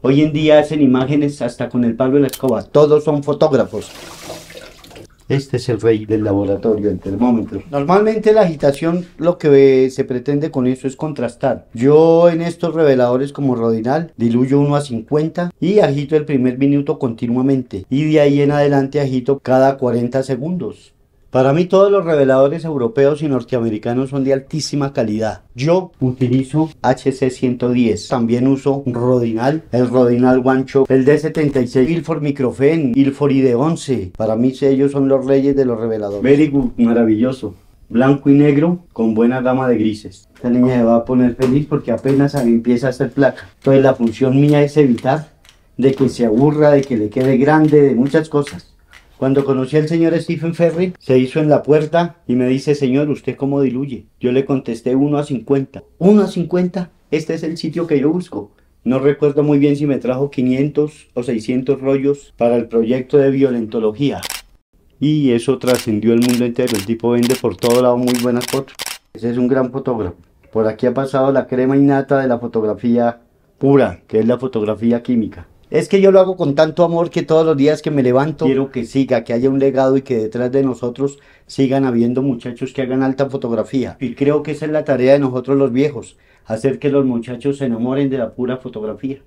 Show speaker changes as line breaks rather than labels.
Hoy en día hacen imágenes hasta con el palo de la escoba. Todos son fotógrafos. Este es el rey del laboratorio, el termómetro. Normalmente la agitación lo que se pretende con eso es contrastar. Yo en estos reveladores como Rodinal diluyo 1 a 50 y agito el primer minuto continuamente. Y de ahí en adelante agito cada 40 segundos. Para mí todos los reveladores europeos y norteamericanos son de altísima calidad. Yo utilizo HC110, también uso Rodinal, el Rodinal Guancho, el D76, Ilford Microfen, Ilford ID11. Para mí ellos son los reyes de los reveladores. Very good, maravilloso. Blanco y negro con buena gama de grises. Esta niña se va a poner feliz porque apenas empieza a hacer placa. Entonces la función mía es evitar de que se aburra, de que le quede grande, de muchas cosas. Cuando conocí al señor Stephen Ferry, se hizo en la puerta y me dice, señor, ¿usted cómo diluye? Yo le contesté 1 a 50. ¿1 a 50? Este es el sitio que yo busco. No recuerdo muy bien si me trajo 500 o 600 rollos para el proyecto de violentología. Y eso trascendió el mundo entero. El tipo vende por todo lado muy buenas fotos. Ese es un gran fotógrafo. Por aquí ha pasado la crema innata de la fotografía pura, que es la fotografía química. Es que yo lo hago con tanto amor que todos los días que me levanto quiero que siga, que haya un legado y que detrás de nosotros sigan habiendo muchachos que hagan alta fotografía. Y creo que esa es la tarea de nosotros los viejos, hacer que los muchachos se enamoren de la pura fotografía.